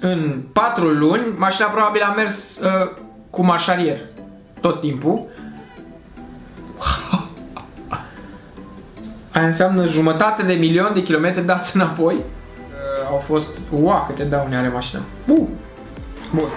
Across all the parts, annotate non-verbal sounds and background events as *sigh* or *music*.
în 4 luni, mașina probabil a mers uh, cu mașarier tot timpul. *laughs* Aia înseamnă jumătate de milion de kilometri dați înapoi. Uh, au fost, ua, câte daune are mașina. Uh. Bun.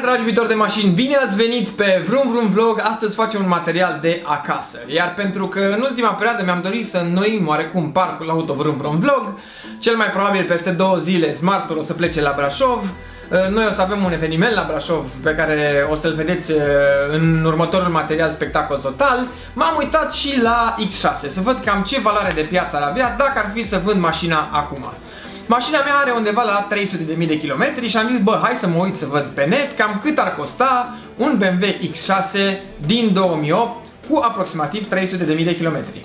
Dragi iubitori de mașini, bine ați venit pe Vrum Vrum Vlog, astăzi facem un material de acasă Iar pentru că în ultima perioadă mi-am dorit să înnoim oarecum parcul auto Vrum Vrum Vlog Cel mai probabil peste două zile Smartul o să plece la Brașov uh, noi o să avem un eveniment la Brașov pe care o să-l vedeți uh, în următorul material spectacol total. M-am uitat și la X6 să văd cam ce valoare de piață ar avea dacă ar fi să vând mașina acum. Mașina mea are undeva la 300.000 de kilometri și am zis, bă, hai să mă uit să văd pe net cam cât ar costa un BMW X6 din 2008 cu aproximativ 300.000 de kilometri.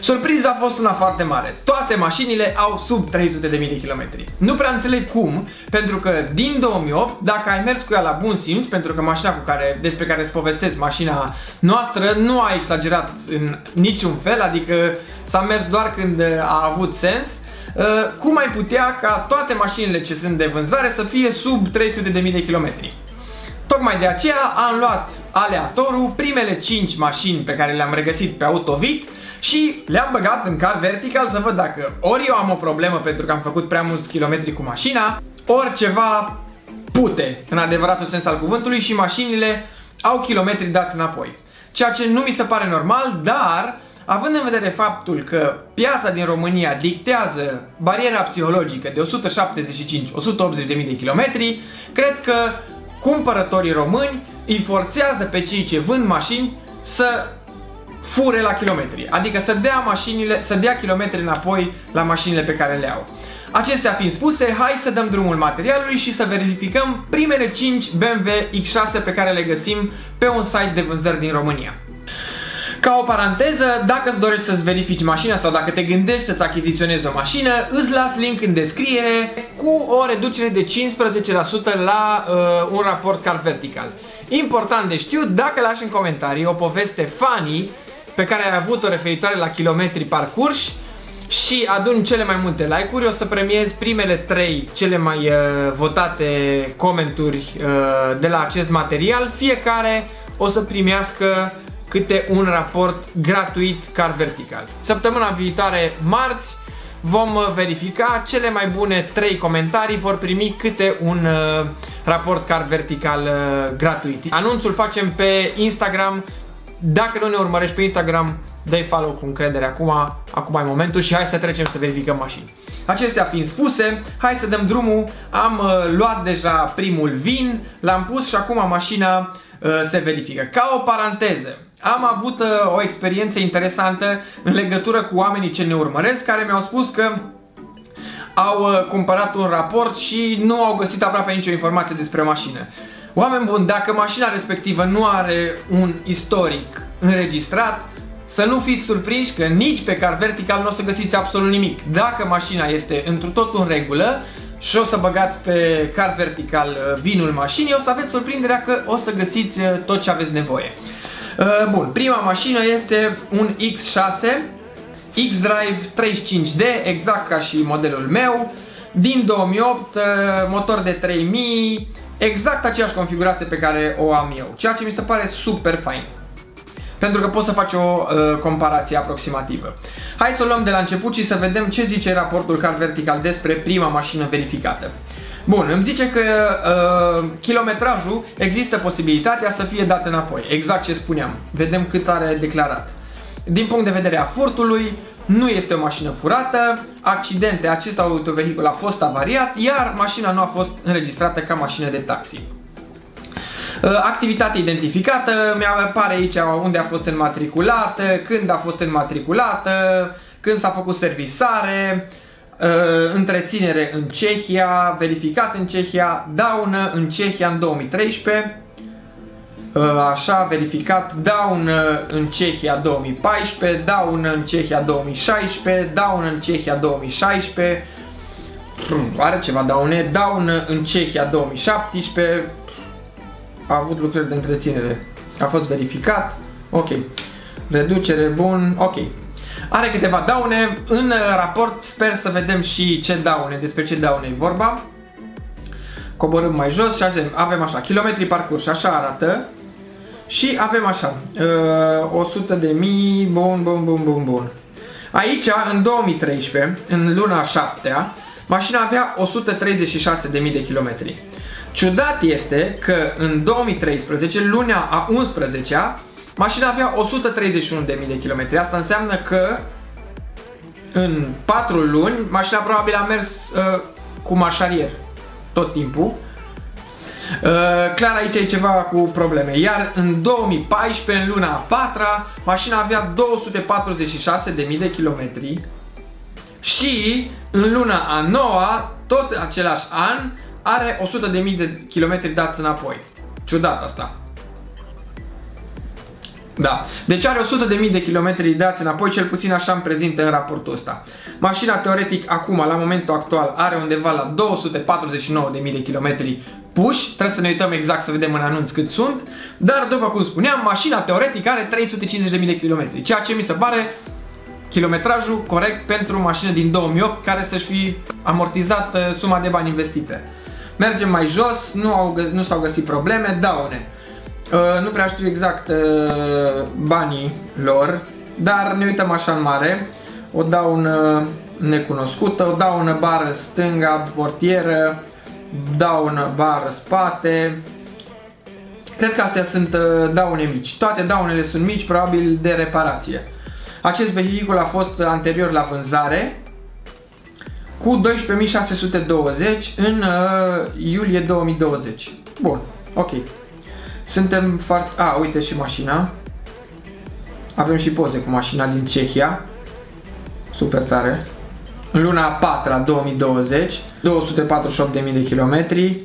Surpriza a fost una foarte mare. Toate mașinile au sub 300.000 de kilometri. Nu prea înțeleg cum, pentru că din 2008, dacă ai mers cu ea la bun simț, pentru că mașina cu care, despre care îți povestesc, mașina noastră, nu a exagerat în niciun fel, adică s-a mers doar când a avut sens, Uh, cum ai putea ca toate mașinile ce sunt de vânzare să fie sub 300.000 de kilometri. Tocmai de aceea am luat aleatorul primele 5 mașini pe care le-am regăsit pe Autovit și le-am băgat în car vertical să văd dacă ori eu am o problemă pentru că am făcut prea mulți kilometri cu mașina, ori ceva pute în adevăratul sens al cuvântului și mașinile au kilometri dați înapoi. Ceea ce nu mi se pare normal, dar Având în vedere faptul că piața din România dictează bariera psihologică de 175-180 de mii de kilometri, cred că cumpărătorii români îi forțează pe cei ce vând mașini să fure la kilometri, adică să dea mașinile, să dea kilometri înapoi la mașinile pe care le au. Acestea fiind spuse, hai să dăm drumul materialului și să verificăm primele 5 BMW X6 pe care le găsim pe un site de vânzări din România. Ca o paranteză, dacă îți dorești să-ți verifici mașina sau dacă te gândești să-ți achiziționezi o mașină, îți las link în descriere cu o reducere de 15% la uh, un raport car vertical. Important de știut, dacă lași în comentarii o poveste funny pe care ai avut-o referitoare la kilometri parcurși și adun cele mai multe like-uri, o să premiez primele 3 cele mai uh, votate comenturi uh, de la acest material. Fiecare o să primească câte un raport gratuit car vertical. Săptămâna viitoare, marți, vom uh, verifica cele mai bune 3 comentarii vor primi câte un uh, raport car vertical uh, gratuit. Anunțul facem pe Instagram. Dacă nu ne urmărești pe Instagram, dai follow cu încredere acum, acum e momentul și hai să trecem să verificăm mașini. Acestea fiind spuse, hai să dăm drumul. Am uh, luat deja primul vin, l-am pus și acum mașina uh, se verifică. Ca o paranteză, am avut uh, o experiență interesantă în legătură cu oamenii ce ne urmăresc care mi-au spus că au uh, cumpărat un raport și nu au găsit aproape nicio informație despre mașină. Oameni buni, dacă mașina respectivă nu are un istoric înregistrat, să nu fiți surprinși că nici pe car vertical nu o să găsiți absolut nimic. Dacă mașina este într tot în regulă și o să băgați pe car vertical uh, vinul mașinii, o să aveți surprinderea că o să găsiți tot ce aveți nevoie. Uh, bun, prima mașină este un X6 X-Drive 35D, exact ca și modelul meu din 2008, uh, motor de 3000 exact aceeași configurație pe care o am eu, ceea ce mi se pare super fain pentru că pot să faci o uh, comparație aproximativă. Hai să o luăm de la început și să vedem ce zice raportul car vertical despre prima mașină verificată. Bun, îmi zice că uh, kilometrajul există posibilitatea să fie dat înapoi. Exact ce spuneam. Vedem cât are declarat. Din punct de vedere a furtului, nu este o mașină furată, accidente, acest autovehicul a fost avariat, iar mașina nu a fost înregistrată ca mașină de taxi. Uh, activitate identificată, mi-apare aici unde a fost înmatriculată, când a fost înmatriculată, când s-a făcut servisare, Uh, întreținere în Cehia, verificat în Cehia, daună în Cehia în 2013, uh, așa, verificat, daună în Cehia 2014, daună în Cehia 2016, daună în Cehia 2016, are ceva daune. Daună în Cehia 2017. A avut lucrări de întreținere. A fost verificat. Ok. Reducere, bun. Ok. Are câteva daune. În raport sper să vedem și ce daune, despre ce daune e vorba. Coborâm mai jos și avem așa, kilometri parcurs, așa arată. Și avem așa, uh, 100 de mii, bun, bun, bun, bun, bun. Aici, în 2013, în luna 7 -a, mașina avea 136.000 de kilometri. Ciudat este că în 2013, luna a 11-a, mașina avea 131.000 de kilometri. Asta înseamnă că în 4 luni, mașina probabil a mers uh, cu mașarier tot timpul Uh, clar aici e ceva cu probleme. Iar în 2014, în luna a patra, mașina avea 246.000 de kilometri și în luna a noua, tot același an, are 100.000 de kilometri dați înapoi. Ciudat asta. Da. Deci are 100.000 de kilometri dați înapoi, cel puțin așa îmi prezintă în raportul ăsta. Mașina teoretic acum, la momentul actual, are undeva la 249.000 de kilometri puși, trebuie să ne uităm exact să vedem în anunț cât sunt, dar după cum spuneam, mașina teoretic are 350.000 de kilometri, ceea ce mi se pare kilometrajul corect pentru o mașină din 2008 care să-și fi amortizat uh, suma de bani investite. Mergem mai jos, nu, au, nu s-au găsit probleme, daune. Uh, nu prea știu exact uh, banii lor, dar ne uităm așa în mare. O daună necunoscută, o daună bară stânga, portieră, daună bară spate. Cred că astea sunt uh, daune mici. Toate daunele sunt mici, probabil de reparație. Acest vehicul a fost anterior la vânzare cu 12.620 în uh, iulie 2020. Bun, ok. Suntem foarte... A, uite și mașina. Avem și poze cu mașina din Cehia. Super tare. În luna a 4 2020, 248.000 de kilometri.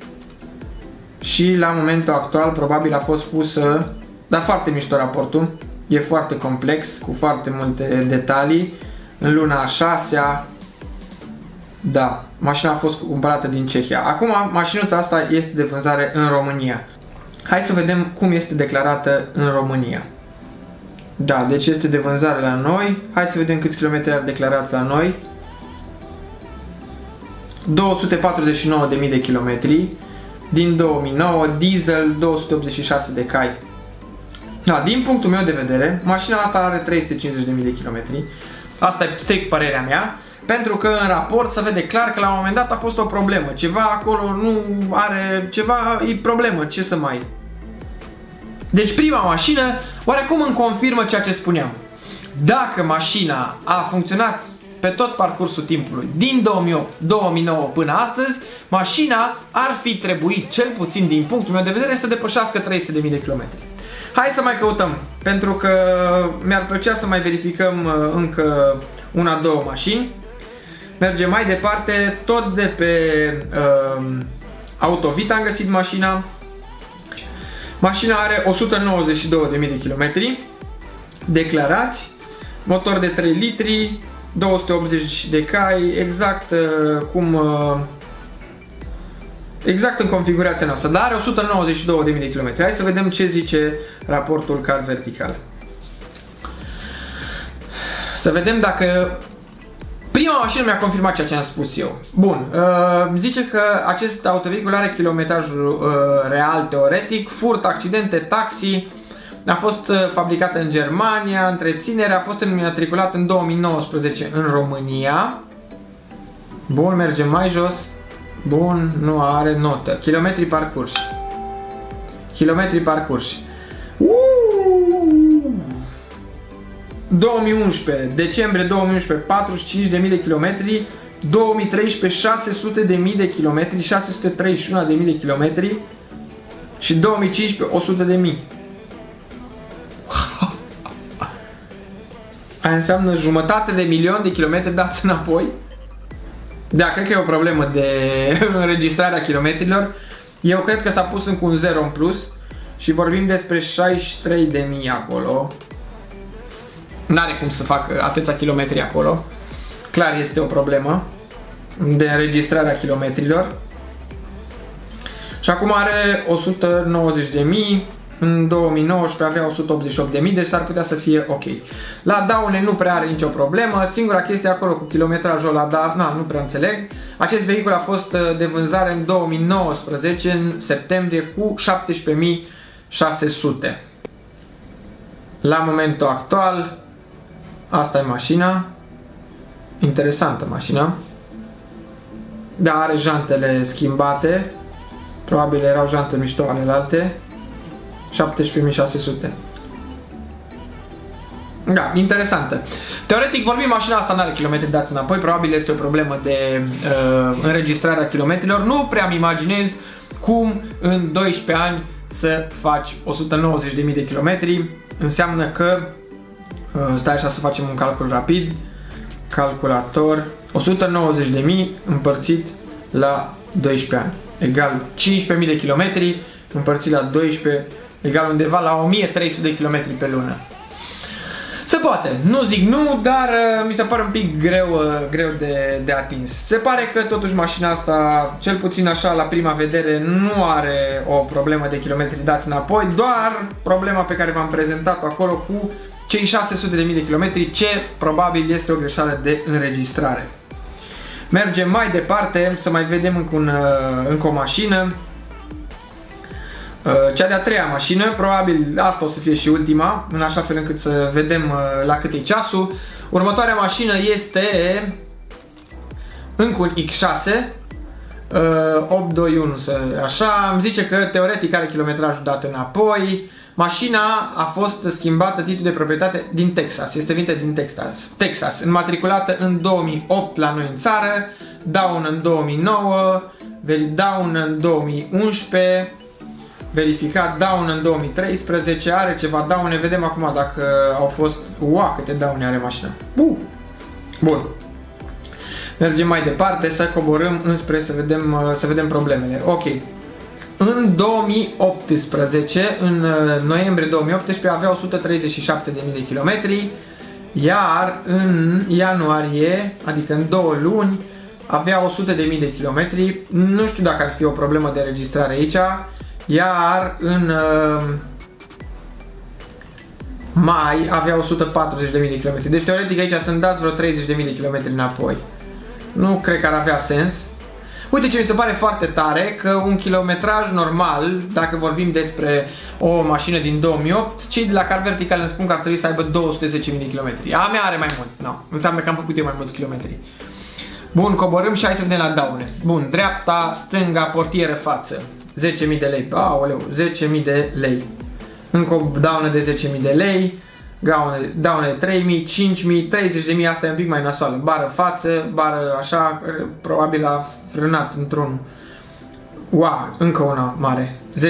Și la momentul actual probabil a fost pusă, dar foarte mișto raportul. E foarte complex, cu foarte multe detalii. În luna a 6 -a, da, mașina a fost cumpărată din Cehia. Acum mașinuța asta este de vânzare în România. Hai să vedem cum este declarată în România. Da, deci este de vânzare la noi. Hai să vedem câți kilometri are declarați la noi. 249.000 de kilometri din 2009, diesel 286 de cai. Da, din punctul meu de vedere, mașina asta are 350.000 de kilometri. Asta e strict părerea mea. Pentru că în raport se vede clar că la un moment dat a fost o problemă. Ceva acolo nu are... Ceva e problemă. Ce să mai... Deci prima mașină oarecum îmi confirmă ceea ce spuneam. Dacă mașina a funcționat pe tot parcursul timpului, din 2008-2009 până astăzi, mașina ar fi trebuit, cel puțin din punctul meu de vedere, să depășească 300.000 de kilometri. Hai să mai căutăm, pentru că mi-ar plăcea să mai verificăm uh, încă una, două mașini. Mergem mai departe, tot de pe uh, Autovita am găsit mașina. Mașina are 192.000 de kilometri declarați, motor de 3 litri, 280 de cai, exact uh, cum uh, exact în configurația noastră, dar are 192.000 de km. Hai să vedem ce zice raportul car vertical. Să vedem dacă Prima mașină mi-a confirmat ceea ce am spus eu. Bun, uh, zice că acest autovehicul are kilometrajul uh, real teoretic, furt, accidente, taxi, a fost uh, fabricată în Germania, întreținerea a fost înmatriculat în 2019 în România. Bun, mergem mai jos. Bun, nu are notă. Kilometri parcurși. Kilometri parcurși. 2011, decembrie 2011, 45.000 de kilometri, 2013, 600.000 de kilometri, 631.000 de kilometri și 2015, 100.000. *laughs* Aia înseamnă jumătate de milion de kilometri dați înapoi. Da, cred că e o problemă de *laughs* înregistrare a kilometrilor. Eu cred că s-a pus încă un 0 în plus și vorbim despre 63.000 acolo. N-are cum să fac atâția kilometri acolo. Clar este o problemă. de înregistrare a kilometrilor. Și acum are 190.000 în 2019 avea 188.000, deci s-ar putea să fie ok. La daune nu prea are nicio problemă, singura chestie acolo cu kilometrajul la da, na, nu prea înțeleg. Acest vehicul a fost uh, de vânzare în 2019, în septembrie, cu 17.600. La momentul actual, asta e mașina. Interesantă mașina. Da, are jantele schimbate. Probabil erau jante mișto ale alte. 17.600. Da, interesantă. Teoretic vorbim, mașina asta nu are kilometri dați înapoi, probabil este o problemă de uh, înregistrare a kilometrilor. Nu prea mi imaginez cum în 12 ani să faci 190.000 de kilometri. Înseamnă că, uh, stai așa să facem un calcul rapid, calculator, 190.000 împărțit la 12 ani, egal 15.000 de kilometri împărțit la 12 egal undeva la 1300 de km pe lună. Se poate, nu zic nu, dar uh, mi se pare un pic greu, uh, greu de, de atins. Se pare că totuși mașina asta, cel puțin așa la prima vedere, nu are o problemă de kilometri dați înapoi, doar problema pe care v-am prezentat acolo cu cei 600.000 de kilometri, ce probabil este o greșeală de înregistrare. Mergem mai departe, să mai vedem încă, un, uh, încă o mașină. Uh, cea de-a treia mașină, probabil asta o să fie și ultima, în așa fel încât să vedem uh, la cât e ceasul. Următoarea mașină este încă un X6, 821, să, așa, îmi zice că teoretic are kilometrajul dat înapoi. Mașina a fost schimbată titlul de proprietate din Texas, este venită din Texas, Texas, înmatriculată în 2008 la noi în țară, Down în 2009, Down în 2011, verificat daune în 2013, are ceva daune, vedem acum dacă au fost, ua, câte daune are mașina. Uh. Bun. Mergem mai departe să coborâm înspre să vedem, uh, să vedem problemele. Ok. În 2018, în uh, noiembrie 2018, avea 137.000 de kilometri, iar în ianuarie, adică în două luni, avea 100.000 de kilometri. Nu știu dacă ar fi o problemă de registrare aici, iar în uh, mai avea 140.000 de km. Deci teoretic aici sunt dați vreo 30.000 de km înapoi. Nu cred că ar avea sens. Uite ce mi se pare foarte tare că un kilometraj normal, dacă vorbim despre o mașină din 2008, cei de la Car Vertical îmi spun că ar trebui să aibă 210.000 de km. A mea are mai mult. No, înseamnă că am făcut eu mai mulți kilometri. Bun, coborâm și hai să vedem la daune. Bun, dreapta, stânga, portieră, față. 10.000 de lei. Aoleu, 10.000 de lei. Încă o daună de 10.000 de lei. Gaune, daune de 3.000, 5.000, 30.000, asta e un pic mai nasoală. Bară față, bară așa, probabil a frânat într-un. Wow, încă una mare. 10.000.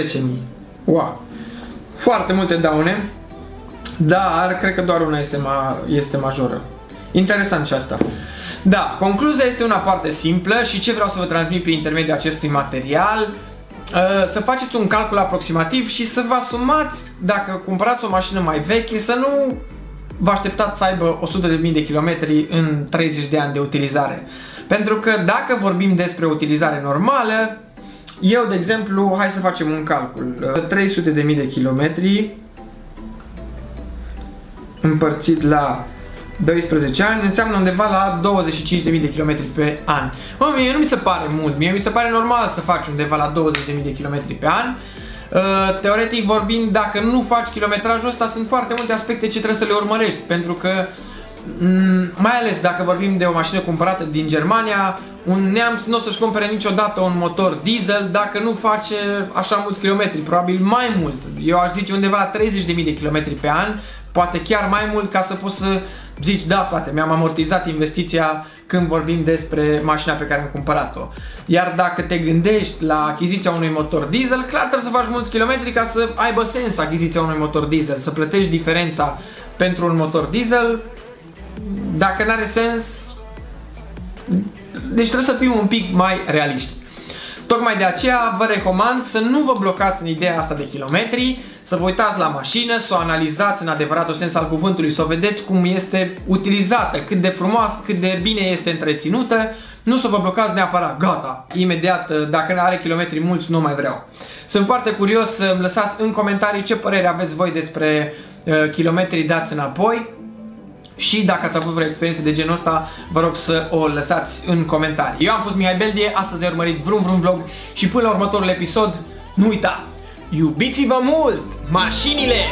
Wow. Foarte multe daune. Dar cred că doar una este, ma este majoră. Interesant și asta. Da, concluzia este una foarte simplă și ce vreau să vă transmit prin intermediul acestui material Uh, să faceți un calcul aproximativ și să vă asumați dacă cumpărați o mașină mai veche să nu vă așteptați să aibă 100.000 de kilometri în 30 de ani de utilizare. Pentru că dacă vorbim despre utilizare normală, eu de exemplu, hai să facem un calcul, 300.000 uh, de kilometri împărțit la 12 ani înseamnă undeva la 25.000 de km pe an. Mă, mie nu mi se pare mult, mie mi se pare normal să faci undeva la 20.000 de km pe an. Uh, teoretic vorbind, dacă nu faci kilometrajul ăsta, sunt foarte multe aspecte ce trebuie să le urmărești, pentru că mm, mai ales dacă vorbim de o mașină cumpărată din Germania, un neamț nu o să-și cumpere niciodată un motor diesel dacă nu face așa mulți kilometri, probabil mai mult. Eu aș zice undeva la 30.000 de kilometri pe an, poate chiar mai mult ca să poți să zici, da frate, mi-am amortizat investiția când vorbim despre mașina pe care am cumpărat-o. Iar dacă te gândești la achiziția unui motor diesel, clar trebuie să faci mulți kilometri ca să aibă sens achiziția unui motor diesel, să plătești diferența pentru un motor diesel. Dacă nu are sens, deci trebuie să fim un pic mai realiști. Tocmai de aceea vă recomand să nu vă blocați în ideea asta de kilometri, să vă uitați la mașină, să o analizați în adevăratul sens al cuvântului, să o vedeți cum este utilizată, cât de frumoasă, cât de bine este întreținută, nu să vă blocați neapărat, gata, imediat, uh, dacă are kilometri mulți, nu mai vreau. Sunt foarte curios să îmi lăsați în comentarii ce părere aveți voi despre uh, kilometrii dați înapoi. Și dacă ați avut vreo experiență de genul ăsta, vă rog să o lăsați în comentarii. Eu am fost Mihai Beldie, astăzi ai urmărit Vrum Vrum Vlog și până la următorul episod, nu uita, iubiți-vă mult, mașinile!